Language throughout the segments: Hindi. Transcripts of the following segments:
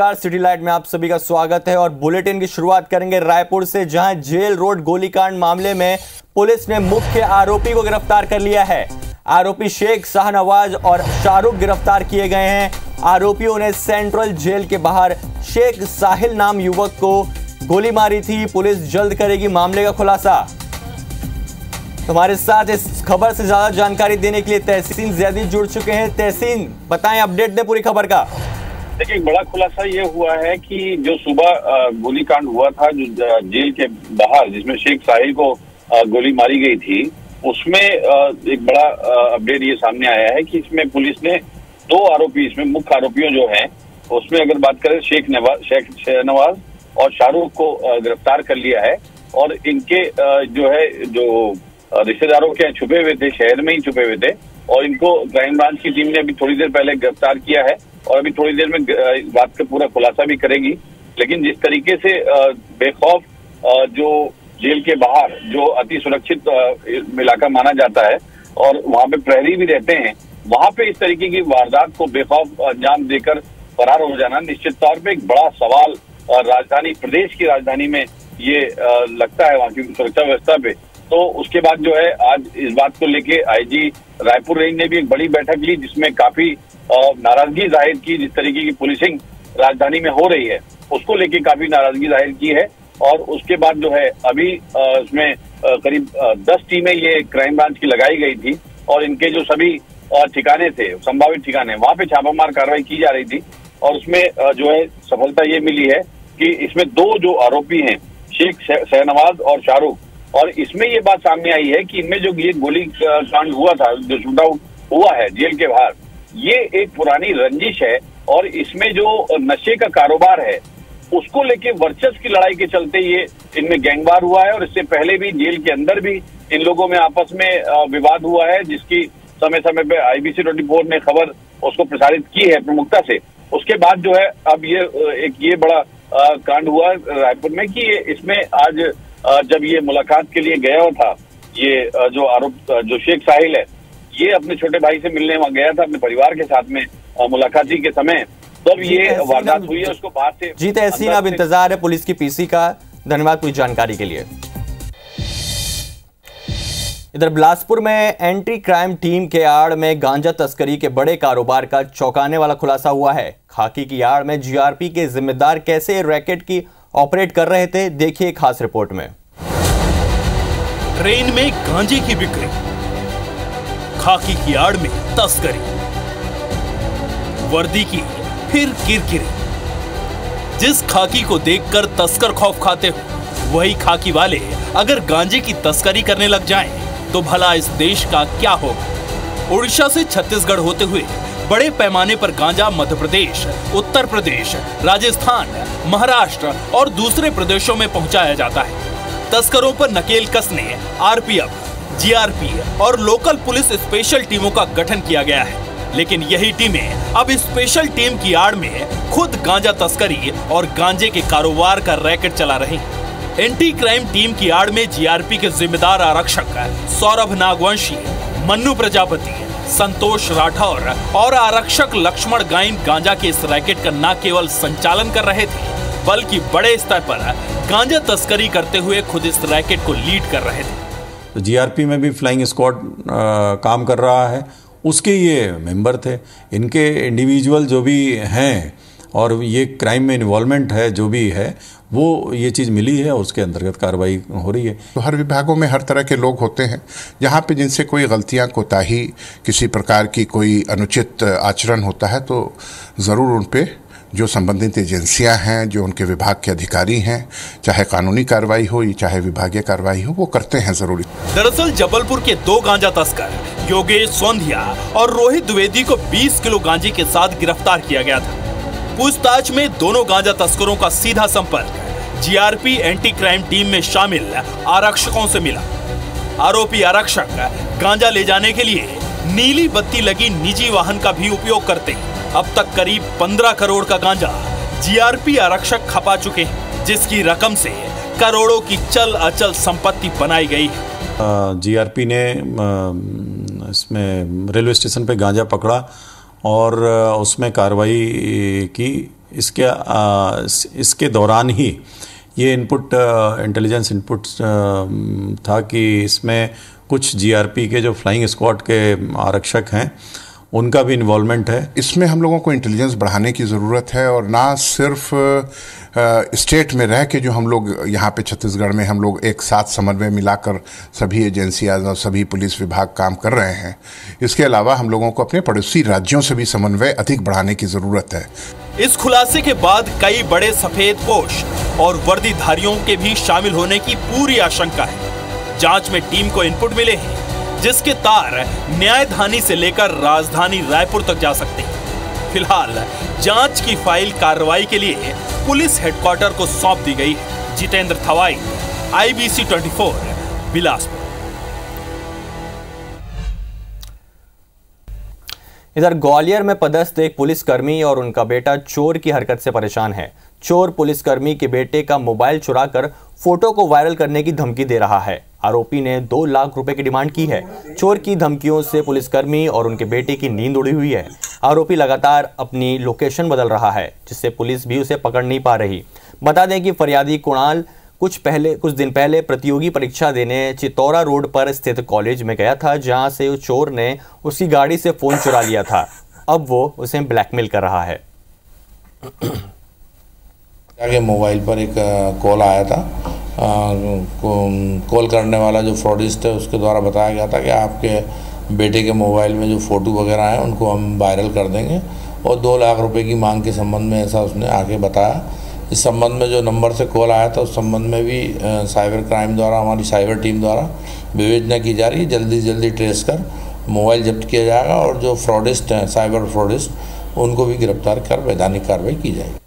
नमस्कार, सिटी लाइट में आप सभी का स्वागत है और बुलेटिन की शुरुआत करेंगे रायपुर से, जहाँ जेल रोड गोलीकांड मामले में पुलिस ने मुख्य आरोपी को गिरफ़्तार कर लिया है। आरोपी शेख शाहनवाज और शाहरुख गिरफ़्तार किए गए हैं। आरोपियों ने सेंट्रल जेल के बाहर शेख साहिल नाम युवक को गोली मारी थी। पुलिस जल्द करेगी मामले का खुलासा। हमारे साथ इस खबर से ज़्यादा जानकारी देने के लिए तहसीन जैदी जुड़ चुके हैं। तहसीन, बताएँ अपडेट दें पूरी खबर का। देखिए बड़ा खुलासा ये हुआ है कि जो सुबह गोलीकांड हुआ था, जो जेल के बाहर, जिसमें शेख साहिल को गोली मारी गई थी, उसमें एक बड़ा अपडेट ये सामने आया है कि इसमें पुलिस ने दो आरोपी, इसमें मुख्य आरोपियों जो हैं, उसमें अगर बात करें शेख नवाज़ शेख शहनवाज और शाहरुख को गिरफ़्तार कर लिया है और इनके जो है, जो रिश्तेदारों के छुपे हुए थे, शहर में ही छुपे हुए थे और इनको क्राइम ब्रांच की टीम ने अभी थोड़ी देर पहले गिरफ़्तार किया है। और अभी थोड़ी देर में इस बात का पूरा खुलासा भी करेगी। लेकिन जिस तरीके से बेखौफ जो जेल के बाहर, जो अति सुरक्षित इलाका माना जाता है, और वहाँ पे प्रहरी भी रहते हैं, वहाँ पे इस तरीके की वारदात को बेखौफ अंजाम देकर फरार हो जाना निश्चित तौर पे एक बड़ा सवाल राजधानी, प्रदेश की राजधानी में ये लगता है वहाँ की सुरक्षा व्यवस्था पे। तो उसके बाद जो है, आज इस बात को लेके आईजी रायपुर रेंज ने भी एक बड़ी बैठक ली, जिसमें काफ़ी नाराज़गी ज़ाहिर की, जिस तरीके की पुलिसिंग राजधानी में हो रही है, उसको लेके काफ़ी नाराज़गी ज़ाहिर की है। और उसके बाद जो है, अभी उसमें करीब दस टीमें ये क्राइम ब्रांच की लगाई गई थी और इनके जो सभी ठिकाने थे, संभावित ठिकाने, वहाँ पे छापामार कार्रवाई की जा रही थी। और उसमें जो है, सफलता ये मिली है कि इसमें दो जो आरोपी हैं, शेख शहनवाज और शाहरुख, और इसमें ये बात सामने आई है कि इनमें जो ये गोली कांड हुआ था, जो शूट आउट हुआ है, जेल के बाहर ये एक पुरानी रंजिश है और इसमें जो नशे का कारोबार है, उसको लेके वर्चस्व की लड़ाई के चलते ये इनमें गैंगवार हुआ है और इससे पहले भी, जेल के अंदर भी इन लोगों में आपस में विवाद हुआ है, जिसकी समय समय पे आईबीसी ट्वेंटी फोर ने खबर उसको प्रसारित की है प्रमुखता से। उसके बाद जो है, अब ये एक ये बड़ा कांड हुआ रायपुर में कि इसमें आज जब ये मुलाकात के लिए गया था, ये जो आरोप जो शेख साहिल है ये अपने छोटे भाई से मिलने वहाँ गया था अपने परिवार के साथ में मुलाकाती के समय। तब ये वारदात हुई है उसको बाहर से जी तहसीन अब इंतज़ार है पुलिस की पीसी का। धन्यवाद पूरी जानकारी के लिए। इधर बिलासपुर में एंटी क्राइम टीम के आड़ में गांजा तस्करी के बड़े कारोबार का चौंकाने वाला खुलासा हुआ है। खाकी की आड़ में जीआरपी के जिम्मेदार कैसे रैकेट की ऑपरेट कर रहे थे देखिए खास रिपोर्ट में। ट्रेन में गांजे की बिक्री खाकी की आड़ में तस्करी वर्दी की फिर किरकिरी जिस खाकी को देखकर तस्कर खौफ खाते हो वही खाकी वाले अगर गांजे की तस्करी करने लग जाएँ, तो भला इस देश का क्या होगा? उड़ीसा से छत्तीसगढ़ होते हुए बड़े पैमाने पर गांजा मध्य प्रदेश उत्तर प्रदेश राजस्थान महाराष्ट्र और दूसरे प्रदेशों में पहुँचाया जाता है। तस्करों पर नकेल कसने आरपीएफ जीआरपी और लोकल पुलिस स्पेशल टीमों का गठन किया गया है। लेकिन यही टीमें अब स्पेशल टीम की आड़ में खुद गांजा तस्करी और गांजे के कारोबार का रैकेट चला रही एंटी क्राइम टीम की आड़ में जीआरपी के जिम्मेदार आरक्षक सौरभ नागवंशी, मन्नू प्रजापति, संतोष राठौर और आरक्षक लक्ष्मण गाइन गांजा के इस रैकेट का न केवल संचालन कर रहे थे, बल्कि बड़े स्तर पर गांजा तस्करी करते हुए खुद इस रैकेट को लीड कर रहे थे। तो जीआरपी में भी फ्लाइंग स्क्वाड काम कर रहा है। उसके ये मेंबर थे, इनके इंडिविजुअल जो भी हैं और ये क्राइम में इन्वॉल्वमेंट है, जो भी है, वो ये चीज़ मिली है और उसके अंतर्गत कार्रवाई हो रही है। तो हर विभागों में हर तरह के लोग होते हैं। जहाँ पे जिनसे कोई गलतियाँ, कोताही, किसी प्रकार की कोई अनुचित आचरण होता है तो ज़रूर उन पर जो संबंधित एजेंसियाँ हैं, जो उनके विभाग के अधिकारी हैं, चाहे कानूनी कार्रवाई हो या चाहे विभागीय कार्रवाई हो, वो करते हैं ज़रूरी। दरअसल जबलपुर के दो गांजा तस्कर, योगेश सोंधिया और रोहित द्विवेदी को 20 किलो गांजे के साथ गिरफ़्तार किया गया था। पूछताछ में दोनों गांजा तस्करों का सीधा संपर्क जीआरपी एंटी क्राइम टीम में शामिल आरक्षकों से मिला। आरोपी आरक्षक गांजा ले जाने के लिए नीली बत्ती लगी निजी वाहन का भी उपयोग करते अब तक करीब 15 करोड़ का गांजा जीआरपी आरक्षक खपा चुके हैं, जिसकी रकम से करोड़ों की चल अचल संपत्ति बनाई गई जीआरपी ने इसमें रेलवे स्टेशन पे गांजा पकड़ा और उसमें कार्रवाई की। इसके इसके दौरान ही ये इनपुट इंटेलिजेंस इनपुट था कि इसमें कुछ जीआरपी के जो फ्लाइंग स्क्वाड के आरक्षक हैं उनका भी इन्वॉल्वमेंट है। इसमें हम लोगों को इंटेलिजेंस बढ़ाने की ज़रूरत है और ना सिर्फ़ स्टेट में रह के जो हम लोग यहाँ पे छत्तीसगढ़ में हम लोग एक साथ समन्वय मिलाकर सभी एजेंसियाँ और सभी पुलिस विभाग काम कर रहे हैं। इसके अलावा हम लोगों को अपने पड़ोसी राज्यों से भी समन्वय अधिक बढ़ाने की ज़रूरत है। इस खुलासे के बाद कई बड़े सफ़ेद पोश और वर्दीधारियों के भी शामिल होने की पूरी आशंका है। जाँच में टीम को इनपुट मिले हैं, जिसके तार न्यायधानी से लेकर राजधानी रायपुर तक जा सकते हैं। फ़िलहाल, जाँच की फ़ाइल कार्रवाई के लिए पुलिस हेडक्वार्टर को सौंप दी गई है। जितेंद्र थवाई आईबीसी 24 बिलासपुर। इधर ग्वालियर में पदस्थ एक पुलिसकर्मी और उनका बेटा चोर की हरकत से परेशान है। चोर पुलिसकर्मी के बेटे का मोबाइल चुराकर फ़ोटो को वायरल करने की धमकी दे रहा है। आरोपी ने दो लाख रुपए की डिमांड की है। चोर की धमकियों से पुलिसकर्मी और उनके बेटे की नींद उड़ी हुई है। आरोपी लगातार अपनी लोकेशन बदल रहा है, जिससे पुलिस भी उसे पकड़ नहीं पा रही। बता दें कि फरियादी कुणाल कुछ पहले, कुछ दिन पहले प्रतियोगी परीक्षा देने चितौरा रोड पर स्थित कॉलेज में गया था, जहाँ से चोर ने उसकी गाड़ी से फ़ोन चुरा लिया था। अब वो उसे ब्लैकमेल कर रहा है। आगे मोबाइल पर एक कॉल आया था। कॉल करने वाला जो फ्रॉडिस्ट है, उसके द्वारा बताया गया था कि आपके बेटे के मोबाइल में जो फ़ोटो वगैरह हैं, उनको हम वायरल कर देंगे और दो लाख रुपए की मांग के संबंध में ऐसा उसने आके बताया। इस संबंध में जो नंबर से कॉल आया था, उस संबंध में भी साइबर क्राइम द्वारा, हमारी साइबर टीम द्वारा विवेचना की जा रही है। जल्दी से जल्दी ट्रेस कर मोबाइल जब्त किया जाएगा और जो फ्रॉडिस्ट हैं, साइबर फ्रॉडिस्ट, उनको भी गिरफ़्तार कर, वैधानिक कार्रवाई की जाएगी।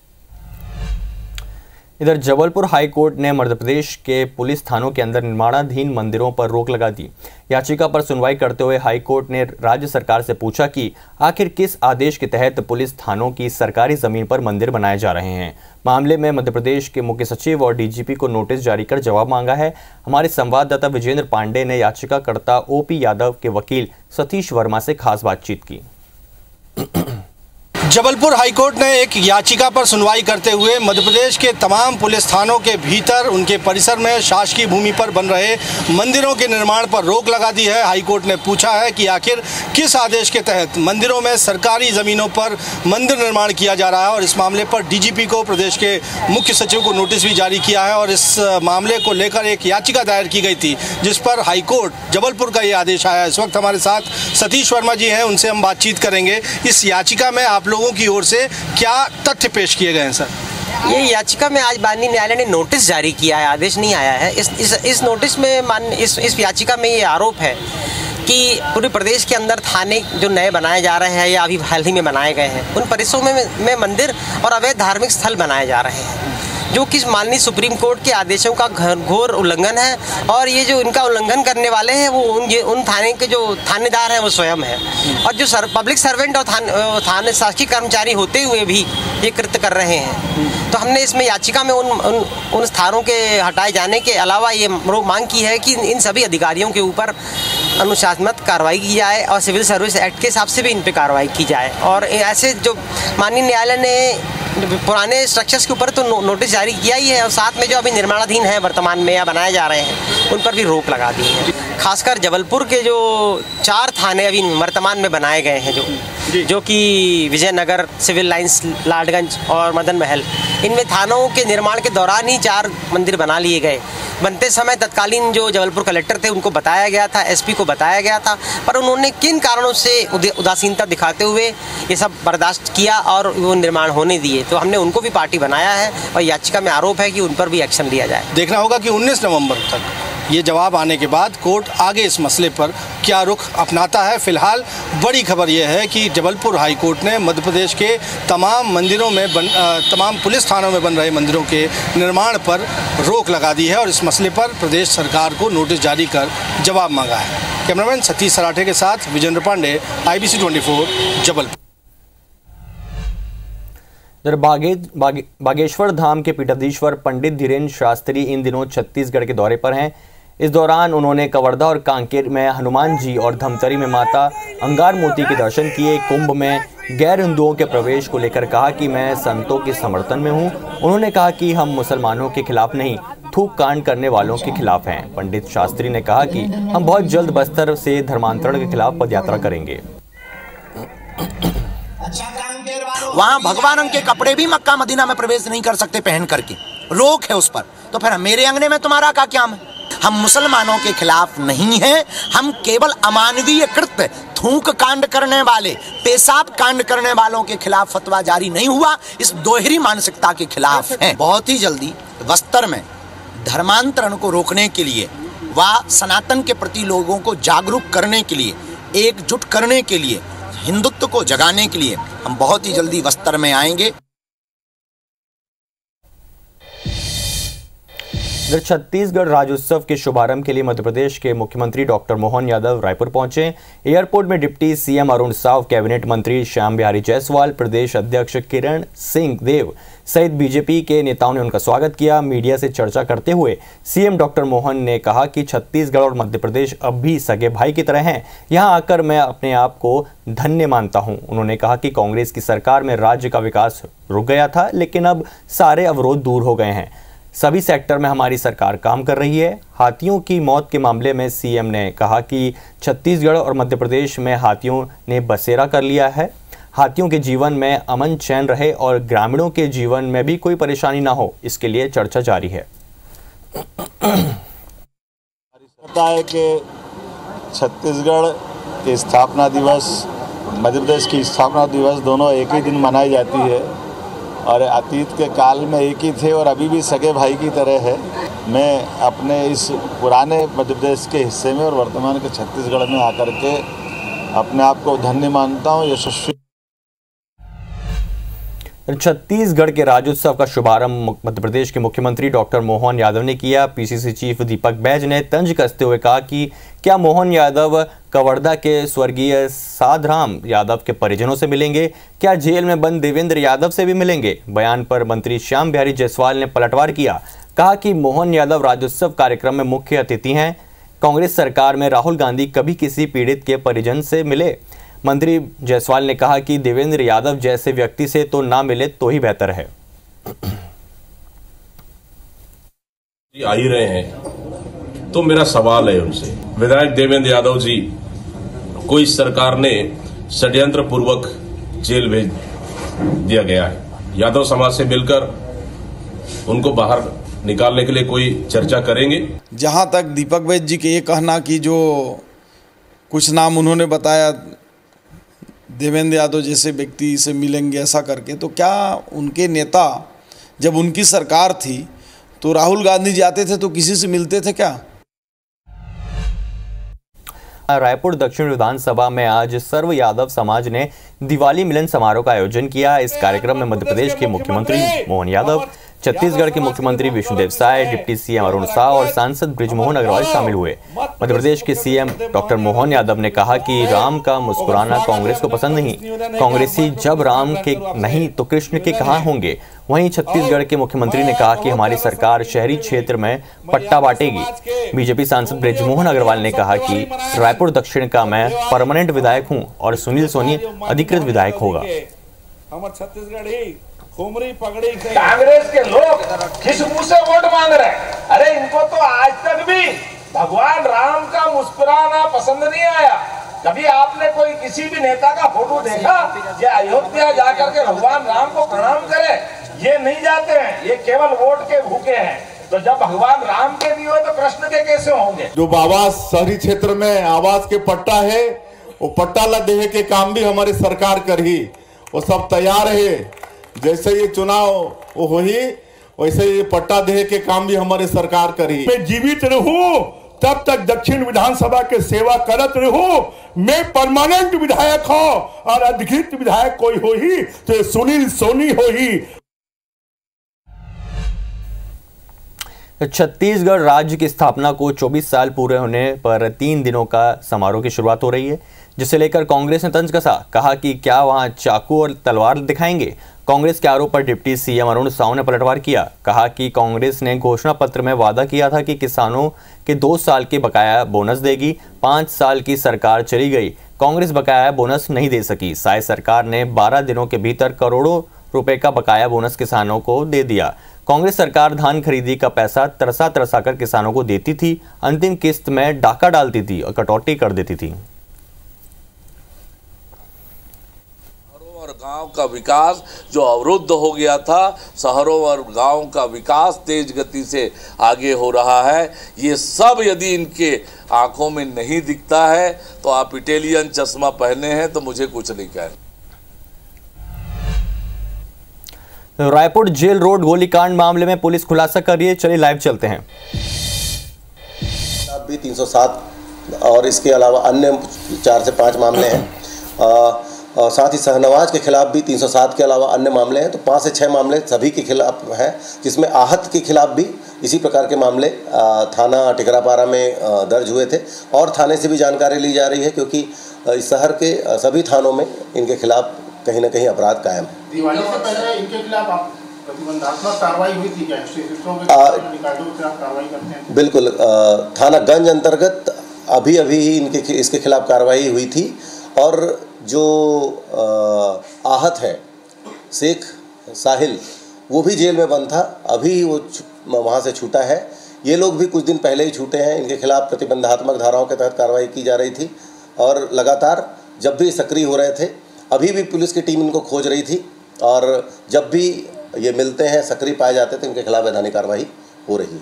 इधर जबलपुर हाई कोर्ट ने मध्य प्रदेश के पुलिस थानों के अंदर निर्माणाधीन मंदिरों पर रोक लगा दी। याचिका पर सुनवाई करते हुए हाई कोर्ट ने राज्य सरकार से पूछा कि आखिर किस आदेश के तहत पुलिस थानों की सरकारी ज़मीन पर मंदिर बनाए जा रहे हैं? मामले में मध्य प्रदेश के मुख्य सचिव और डीजीपी को नोटिस जारी कर जवाब मांगा है। हमारे संवाददाता विजेंद्र पांडे ने याचिकाकर्ता ओपी यादव के वकील सतीश वर्मा से खास बातचीत की। जबलपुर हाईकोर्ट ने एक याचिका पर सुनवाई करते हुए मध्य प्रदेश के तमाम पुलिस थानों के भीतर उनके परिसर में शासकीय भूमि पर बन रहे मंदिरों के निर्माण पर रोक लगा दी है। हाईकोर्ट ने पूछा है कि आखिर किस आदेश के तहत मंदिरों में सरकारी ज़मीनों पर मंदिर निर्माण किया जा रहा है और इस मामले पर डीजीपी को प्रदेश के मुख्य सचिव को नोटिस भी जारी किया है और इस मामले को लेकर एक याचिका दायर की गई थी, जिस पर हाईकोर्ट जबलपुर का ये आदेश आया इस वक्त हमारे साथ सतीश वर्मा जी हैं, उनसे हम बातचीत करेंगे। इस याचिका में आप लोग लोगों की ओर से क्या तथ्य पेश किए गए हैं सर? ये याचिका में आज माननीय न्यायालय ने नोटिस जारी किया है आदेश नहीं आया है। इस इस, इस नोटिस में मान इस इस याचिका में ये आरोप है कि पूरे प्रदेश के अंदर थाने जो नए बनाए जा रहे हैं या अभी हाल ही में बनाए गए हैं उन परिसरों में, में मंदिर और अवैध धार्मिक स्थल बनाए जा रहे हैं। जो कि माननीय सुप्रीम कोर्ट के आदेशों का घोर उल्लंघन है और ये जो इनका उल्लंघन करने वाले हैं वो उन ये उन थाने के जो थानेदार हैं वो स्वयं हैं। और जो सर, पब्लिक सर्वेंट और थाने थाने शासकीय कर्मचारी होते हुए भी ये कृत्य कर रहे हैं। तो हमने इसमें याचिका में उन उन उन स्थानों के हटाए जाने के अलावा ये मांग की है कि इन सभी अधिकारियों के ऊपर अनुशासनात्मक कार्रवाई की जाए और सिविल सर्विस एक्ट के हिसाब से भी इन पर कार्रवाई की जाए। और ऐसे जो माननीय न्यायालय ने पुराने स्ट्रक्चर्स के ऊपर तो नो, नोटिस जारी किया ही है और साथ में जो अभी निर्माणाधीन है वर्तमान में या बनाए जा रहे हैं उन पर भी रोक लगा दी है। खासकर जबलपुर के जो चार थाने अभी वर्तमान में बनाए गए हैं जो जो। कि विजयनगर सिविल लाइंस लाडगंज और मदन महल इनमें थानों के निर्माण के दौरान ही चार मंदिर बना लिए गए। बनते समय तत्कालीन जो जबलपुर कलेक्टर थे, उनको बताया गया था, एसपी को बताया गया था, पर उन्होंने किन कारणों से उदासीनता दिखाते हुए ये सब बर्दाश्त किया और वो निर्माण होने दिए? तो हमने उनको भी पार्टी बनाया है और याचिका में आरोप है कि उन पर भी एक्शन लिया जाए। देखना होगा कि उन्नीस नवंबर तक ये जवाब आने के बाद कोर्ट आगे इस मसले पर क्या रुख अपनाता है? फ़िलहाल बड़ी खबर यह है कि जबलपुर हाई कोर्ट ने मध्य प्रदेश के तमाम मंदिरों में बन तमाम पुलिस थानों में बन रहे मंदिरों के निर्माण पर रोक लगा दी है और इस मसले पर प्रदेश सरकार को नोटिस जारी कर जवाब मांगा है। कैमरामैन सतीश सराठे के साथ विजेंद्र पांडे आई बी जबलपुर। इधर बागे, बागे, बागेश्वर धाम के पीठाधीश्वर पंडित धीरेन्द्र शास्त्री इन दिनों छत्तीसगढ़ के दौरे पर हैं। इस दौरान उन्होंने कवर्धा और कांकेर में हनुमान जी और धमतरी में माता अंगार मोती के दर्शन किए। कुंभ में गैर हिंदुओं के प्रवेश को लेकर कहा कि मैं संतों के समर्थन में हूँ। उन्होंने कहा कि हम मुसलमानों के खिलाफ नहीं, थूक कांड करने वालों के खिलाफ हैं। पंडित शास्त्री ने कहा कि हम बहुत जल्द बस्तर से धर्मांतरण के खिलाफ पदयात्रा करेंगे। वहाँ भगवान के कपड़े भी मक्का मदीना में प्रवेश नहीं कर सकते पहन करके। रोक है उस पर। तो फिर मेरे अंगने में तुम्हारा का क्या है? हम मुसलमानों के खिलाफ नहीं हैं। हम केवल अमानवीय कृत्य थूक कांड करने वाले पेशाब कांड करने वालों के खिलाफ फतवा जारी नहीं हुआ। इस दोहरी मानसिकता के खिलाफ है। बहुत ही जल्दी बस्तर में धर्मांतरण को रोकने के लिए व सनातन के प्रति लोगों को जागरूक करने के लिए एकजुट करने के लिए हिंदुत्व को जगाने के लिए हम बहुत ही जल्दी बस्तर में आएँगे। इधर छत्तीसगढ़ राज्योत्सव के शुभारंभ के लिए मध्य प्रदेश के मुख्यमंत्री डॉक्टर मोहन यादव रायपुर पहुँचे। एयरपोर्ट में deputy CM Arun Sao, cabinet मंत्री श्याम बिहारी जायसवाल, प्रदेश अध्यक्ष किरण सिंह देव सहित बीजेपी के नेताओं ने उनका स्वागत किया। मीडिया से चर्चा करते हुए सीएम डॉक्टर मोहन ने कहा कि छत्तीसगढ़ और मध्य प्रदेश अब भी सगे भाई की तरह हैं। यहाँ आकर मैं अपने आप को धन्य मानता हूँ। उन्होंने कहा कि कांग्रेस की सरकार में राज्य का विकास रुक गया था, लेकिन अब सारे अवरोध दूर हो गए हैं। सभी सेक्टर में हमारी सरकार काम कर रही है। हाथियों की मौत के मामले में सीएम ने कहा कि छत्तीसगढ़ और मध्य प्रदेश में हाथियों ने बसेरा कर लिया है। हाथियों के जीवन में अमन चैन रहे और ग्रामीणों के जीवन में भी कोई परेशानी ना हो, इसके लिए चर्चा जारी है। पता है कि छत्तीसगढ़ के स्थापना दिवस, मध्य प्रदेश की स्थापना दिवस दोनों एक ही दिन मनाई जाती है। और अतीत के काल में एक ही थे और अभी भी सगे भाई की तरह है। मैं अपने इस पुराने मध्य प्रदेश के हिस्से में और वर्तमान के छत्तीसगढ़ में आकर के अपने आप को धन्य मानता हूँ, यशस्वी छत्तीसगढ़ के राज्योत्सव का शुभारंभ मध्य प्रदेश के मुख्यमंत्री डॉक्टर मोहन यादव ने किया। पीसीसी चीफ दीपक बैज ने तंज कसते हुए कहा कि क्या मोहन यादव कवर्धा के स्वर्गीय साधराम यादव के परिजनों से मिलेंगे? क्या जेल में बंद देवेंद्र यादव से भी मिलेंगे? बयान पर मंत्री श्याम बिहारी जायसवाल ने पलटवार किया। कहा कि मोहन यादव राज्योत्सव कार्यक्रम में मुख्य अतिथि हैं। कांग्रेस सरकार में राहुल गांधी कभी किसी पीड़ित के परिजन से मिले? मंत्री जायसवाल ने कहा कि देवेंद्र यादव जैसे व्यक्ति से तो ना मिले तो ही बेहतर है। आ ही रहे हैं। तो मेरा सवाल है उनसे। विधायक देवेंद्र यादव जी को इस सरकार ने षड्यंत्र पूर्वक जेल भेज दिया गया है? यादव समाज से मिलकर उनको बाहर निकालने के लिए कोई चर्चा करेंगे? जहाँ तक दीपक वैद जी के ये कहना कि जो कुछ नाम उन्होंने बताया देवेंद्र यादव जैसे व्यक्ति से मिलेंगे ऐसा करके तो क्या उनके नेता जब उनकी सरकार थी तो राहुल गांधी जाते थे तो किसी से मिलते थे क्या? रायपुर दक्षिण विधानसभा में आज सर्व यादव समाज ने दिवाली मिलन समारोह का आयोजन किया। इस कार्यक्रम में मध्य प्रदेश के मुख्यमंत्री मोहन यादव छत्तीसगढ़ के मुख्यमंत्री विष्णुदेव साय, डिप्टी सीएम अरुण शाह और सांसद ब्रिजमोहन अग्रवाल शामिल हुए। मध्य प्रदेश के सीएम डॉक्टर मोहन यादव ने कहा कि राम का मुस्कुराना कांग्रेस को पसंद नहीं। कांग्रेसी जब राम के नहीं तो कृष्ण के कहा होंगे? वहीं छत्तीसगढ़ के मुख्यमंत्री ने कहा कि हमारी सरकार शहरी क्षेत्र में पट्टा बांटेगी। बीजेपी सांसद ब्रिजमोहन अग्रवाल ने कहा कि रायपुर दक्षिण का मैं परमानेंट विधायक हूँ और सुनील सोनी अधिकृत विधायक होगा। छत्तीसगढ़ खुमरी पगड़ी से। कांग्रेस के लोग किस मुँह से वोट मांग रहे हैं। अरे इनको तो आज तक भी भगवान राम का मुस्कुराना पसंद नहीं आया। कभी आपने कोई किसी भी नेता का फ़ोटो देखा ये अयोध्या जाकर के भगवान राम को प्रणाम करे? ये नहीं जाते हैं ये केवल वोट के भूखे हैं। तो जब भगवान राम के नहीं हो तो कृष्ण के कैसे होंगे? जो बाबा शहरी क्षेत्र में आवास के पट्टा है वो पट्टा लदे के काम भी हमारी सरकार करी वो सब तैयार है। जैसे ये चुनाव हो ही वैसे ये पट्टा देह के काम भी हमारे सरकार करी। मैं जीवित रहू तब तक दक्षिण विधानसभा के सेवा करत रहूँ। मैं परमानेंट विधायक हो और अधिकृत विधायक कोई हो ही तो सुनील सोनी हो ही छत्तीसगढ़ राज्य की स्थापना को 24 साल पूरे होने पर तीन दिनों का समारोह की शुरुआत हो रही है जिसे लेकर कांग्रेस ने तंज कसा। कहा कि क्या वहाँ चाकू और तलवार दिखाएँगे? कांग्रेस के आरोप पर डिप्टी सीएम अरुण साव ने पलटवार किया। कहा कि कांग्रेस ने घोषणा पत्र में वादा किया था कि किसानों के दो साल के बकाया बोनस देगी, पाँच साल की सरकार चली गई। कांग्रेस बकाया बोनस नहीं दे सकी। साय सरकार ने 12 दिनों के भीतर करोड़ों रुपए का बकाया बोनस किसानों को दे दिया। कांग्रेस सरकार धान खरीदी का पैसा तरसा तरसा कर किसानों को देती थी, अंतिम किस्त में डाका डालती थी और कटौती कर देती थी और गाँव का विकास जो अवरुद्ध हो गया था शहरों और गाँव का विकास तेज गति से आगे हो रहा है। ये सब यदि इनके आँखों में नहीं दिखता है तो आप इटालियन चश्मा पहने हैं तो मुझे कुछ नहीं कहना। रायपुर जेल रोड गोलीकांड मामले में पुलिस खुलासा कर रही है। चलिए लाइव चलते हैं। भी 307 और इसके अलावा अन्य चार से पाँच मामले हैं। आ, और साथ ही शहनवाज के खिलाफ भी 307 के अलावा अन्य मामले हैं तो पाँच से छः मामले सभी के खिलाफ हैं जिसमें आहत के खिलाफ भी इसी प्रकार के मामले थाना टिकरापारा में दर्ज हुए थे। और थाने से भी जानकारी ली जा रही है क्योंकि इस शहर के सभी थानों में इनके खिलाफ कहीं ना कहीं अपराध कायम है। दिवाली से पहले इनके खिलाफ आप प्रतिबंधात्मक कार्रवाई हुई थी क्या? कार्रवाई करते हैं? बिल्कुल थानागंज अंतर्गत अभी अभी ही इनके इसके खिलाफ कार्रवाई हुई थी। और जो आहत है, शेख साहिल, वो भी जेल में बंद था। अभी वो वहाँ से छूटा है। ये लोग भी कुछ दिन पहले ही छूटे हैं। इनके खिलाफ प्रतिबंधात्मक धाराओं के तहत कार्रवाई की जा रही थी और लगातार जब भी सक्रिय हो रहे थे, अभी भी पुलिस की टीम इनको खोज रही थी और जब भी ये मिलते हैं, सक्रिय पाए जाते थे इनके खिलाफ वैधानिक कार्रवाई हो रही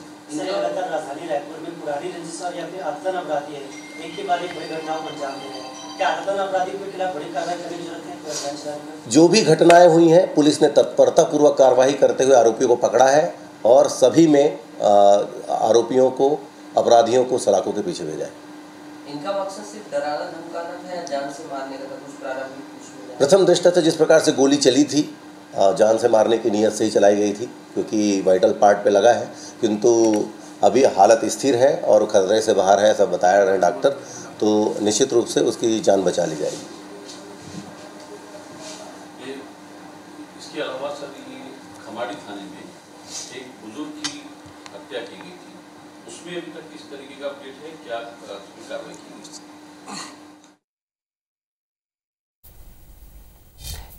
जो भी घटनाएँ हुई हैं पुलिस ने तत्परता पूर्वक कार्रवाई करते हुए आरोपियों को पकड़ा है और सभी में आरोपियों को अपराधियों को सलाखों के पीछे भेजा है। इनका मकसद सिर्फ़ डराना धमकाना था या जान से मारने का था? कुछ प्रारंभिक प्रथम दृष्टा से जिस प्रकार से गोली चली थी जान से मारने की नीयत से ही चलाई गई थी क्योंकि वाइटल पार्ट पे लगा है किंतु अभी हालत स्थिर है और खतरे से बाहर है सब बताया रहे डॉक्टर। तो निश्चित रूप से उसकी जान बचा ली जाएगी। इसके अलावा सर ये खमाड़ी थाने में एक बुज़ुर्ग की हत्या की गई थी। उसमें अभी तक किस तरीके का अपडेट है? क्या कार्रवाई की गई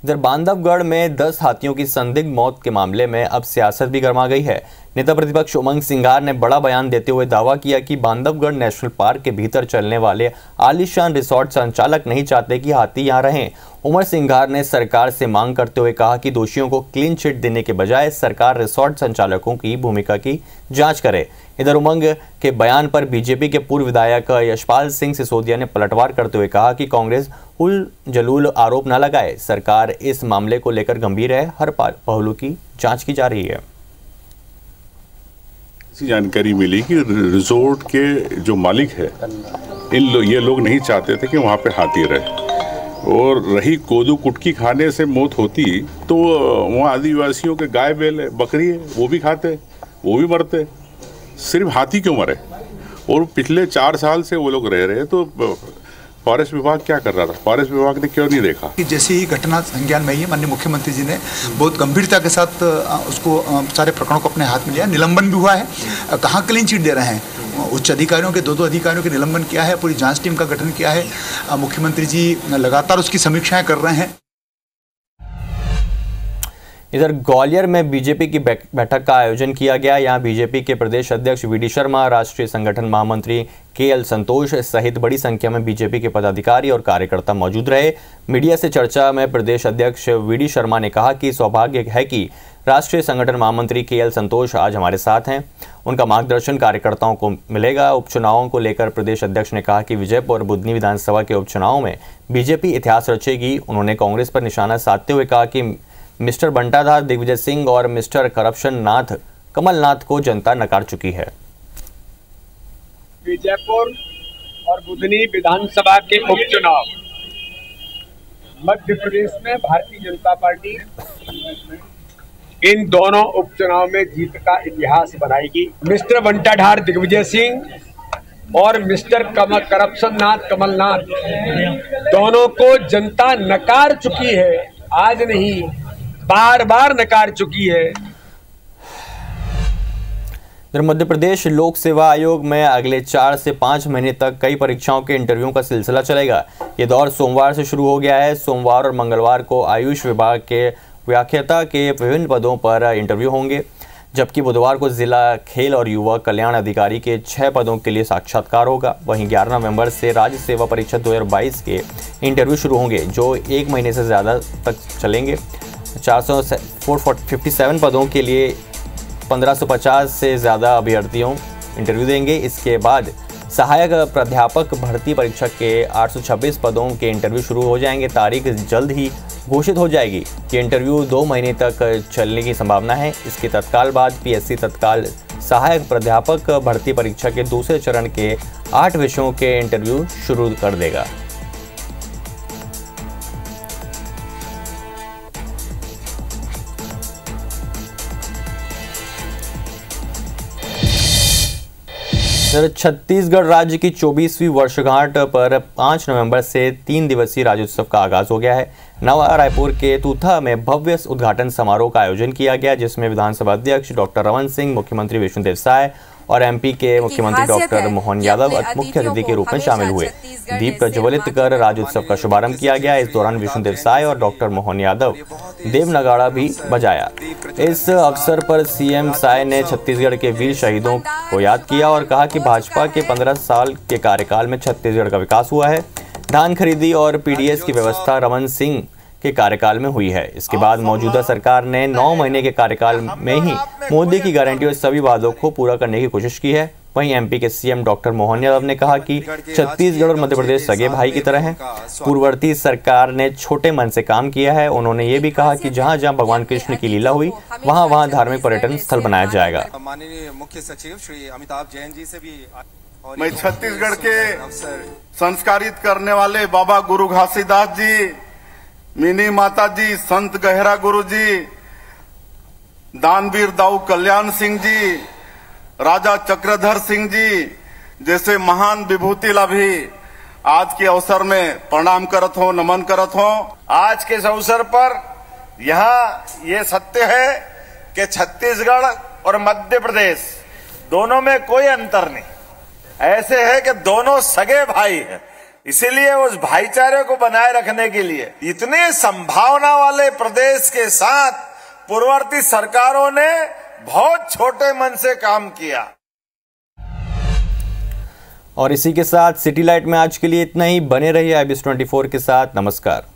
इधर बांधवगढ़ में 10 हाथियों की संदिग्ध मौत के मामले में अब सियासत भी गर्मा गई है। नेता प्रतिपक्ष उमंग सिंघार ने बड़ा बयान देते हुए दावा किया कि बांधवगढ़ नेशनल पार्क के भीतर चलने वाले आलिशान रिसोर्ट संचालक नहीं चाहते कि हाथी यहाँ रहें। उमर सिंघार ने सरकार से मांग करते हुए कहा कि दोषियों को क्लीन चिट देने के बजाय सरकार रिसोर्ट संचालकों की भूमिका की जाँच करे। इधर उमंग के बयान पर बीजेपी के पूर्व विधायक यशपाल सिंह सिसोदिया ने पलटवार करते हुए कहा कि कांग्रेस उल जलूल आरोप न लगाए। सरकार इस मामले को लेकर गंभीर है। हर पहलू की जाँच की जा रही है। ऐसी जानकारी मिली कि रिजोर्ट के जो मालिक है इन लो, ये लोग नहीं चाहते थे कि वहाँ पे हाथी रहे। और रही कोदू कुटकी खाने से मौत होती तो वहाँ आदिवासियों के गाय बैल है बकरी है वो भी खाते वो भी मरते। सिर्फ़ हाथी क्यों मरे? और पिछले चार साल से वो लोग रह रहे तो फॉरेस्ट विभाग क्या कर रहा था? फॉरेस्ट विभाग ने क्यों नहीं देखा? कि जैसे ही घटना संज्ञान में ही माननीय मुख्यमंत्री जी ने बहुत गंभीरता के साथ उसको सारे प्रकरणों को अपने हाथ में लिया। निलंबन भी हुआ है। कहाँ क्लीन चिट दे रहे हैं? उच्च अधिकारियों के, दो दो अधिकारियों के निलंबन किया है, पूरी जाँच टीम का गठन किया है। मुख्यमंत्री जी लगातार उसकी समीक्षाएँ कर रहे हैं। इधर ग्वालियर में बीजेपी की बैठक का आयोजन किया गया। यहाँ बीजेपी के प्रदेश अध्यक्ष वी डी शर्मा, राष्ट्रीय संगठन महामंत्री के एल संतोष सहित बड़ी संख्या में बीजेपी के पदाधिकारी और कार्यकर्ता मौजूद रहे। मीडिया से चर्चा में प्रदेश अध्यक्ष वी डी शर्मा ने कहा कि सौभाग्य है कि राष्ट्रीय संगठन महामंत्री के एल संतोष आज हमारे साथ हैं। उनका मार्गदर्शन कार्यकर्ताओं को मिलेगा। उपचुनावों को लेकर प्रदेश अध्यक्ष ने कहा कि विजयपुर और बुधनी विधानसभा के उपचुनावों में बीजेपी इतिहास रचेगी। उन्होंने कांग्रेस पर निशाना साधते हुए कहा कि मिस्टर बंटाधार दिग्विजय सिंह और मिस्टर करप्शन नाथ, कमलनाथ को जनता नकार चुकी है। विजयपुर और बुधनी विधानसभा के उपचुनाव। मध्य प्रदेश में भारतीय जनता पार्टी इन दोनों उपचुनाव में जीत का इतिहास बनाएगी। मिस्टर बंटाधार दिग्विजय सिंह और मिस्टर कमल करप्शन नाथ, कमलनाथ, दोनों को जनता नकार चुकी है। आज नहीं बार बार नकार चुकी है। मध्य प्रदेश लोक सेवा आयोग में अगले चार से पाँच महीने तक कई परीक्षाओं के इंटरव्यू का सिलसिला चलेगा। ये दौर सोमवार से शुरू हो गया है। सोमवार और मंगलवार को आयुष विभाग के व्याख्याता के विभिन्न पदों पर इंटरव्यू होंगे, जबकि बुधवार को जिला खेल और युवा कल्याण अधिकारी के छह पदों के लिए साक्षात्कार होगा। वहीं 11 नवंबर से राज्य सेवा परीक्षा 2022 के इंटरव्यू शुरू होंगे, जो एक महीने से ज़्यादा तक चलेंगे। चार सौ फिफ्टी सेवन पदों के लिए 1550 से ज़्यादा अभ्यर्थियों इंटरव्यू देंगे। इसके बाद सहायक प्राध्यापक भर्ती परीक्षा के 826 पदों के इंटरव्यू शुरू हो जाएँगे। तारीख जल्द ही घोषित हो जाएगी ये इंटरव्यू दो महीने तक चलने की संभावना है। इसके तत्काल बाद पीएससी तत्काल सहायक प्राध्यापक भर्ती परीक्षा के दूसरे चरण के आठ विषयों के इंटरव्यू शुरू कर देगा। छत्तीसगढ़ राज्य की 24वीं वर्षगांठ पर 5 नवंबर से तीन दिवसीय राज्योत्सव का आगाज़ हो गया है। नवा रायपुर के तूथा में भव्य उद्घाटन समारोह का आयोजन किया गया, जिसमें विधानसभा अध्यक्ष डॉक्टर रमन सिंह, मुख्यमंत्री विष्णुदेव साय और एमपी के मुख्यमंत्री डॉक्टर मोहन यादव मुख्य अतिथि के रूप में शामिल हुए। दीप प्रज्वलित कर राज्योत्सव का शुभारंभ किया गया। इस दौरान विष्णुदेव साय और डॉक्टर मोहन यादव देव नगाड़ा भी बजाया। इस अवसर पर सीएम साय ने छत्तीसगढ़ के वीर शहीदों को याद किया और कहा कि भाजपा के पंद्रह साल के कार्यकाल में छत्तीसगढ़ का विकास हुआ है। धान खरीदी और पीडीएस की व्यवस्था रमन सिंह के कार्यकाल में हुई है। इसके बाद मौजूदा सरकार ने नौ महीने के कार्यकाल में ही मोदी की गारंटी और सभी वादों को पूरा करने की कोशिश की है। वहीं एमपी के सीएम डॉक्टर मोहन यादव ने कहा कि छत्तीसगढ़ और मध्य प्रदेश सगे भाई की तरह हैं। पूर्ववर्ती सरकार ने छोटे मन से काम किया है। उन्होंने ये भी कहा कि जहाँ जहाँ भगवान कृष्ण की लीला हुई वहाँ वहाँ धार्मिक पर्यटन स्थल बनाया जाएगा। माननीय मुख्य सचिव श्री अमिताभ जैन जी से भी मैं छत्तीसगढ़ के संस्कारित करने वाले बाबा गुरु घासीदास जी मिनी माता जी संत गहरा गुरु जी दानवीर दाऊ कल्याण सिंह जी, राजा चक्रधर सिंह जी, जैसे महान विभूति लाभी आज के अवसर में प्रणाम करत हो, नमन करत हो। आज के इस अवसर पर यह, ये सत्य है कि छत्तीसगढ़ और मध्य प्रदेश दोनों में कोई अंतर नहीं। ऐसे है कि दोनों सगे भाई हैं। इसीलिए उस भाईचारे को बनाए रखने के लिए इतने संभावना वाले प्रदेश के साथ पूर्ववर्ती सरकारों ने बहुत छोटे मन से काम किया। और इसी के साथ सिटी लाइट में आज के लिए इतना ही। बने रहिए आई ट्वेंटी के साथ। नमस्कार।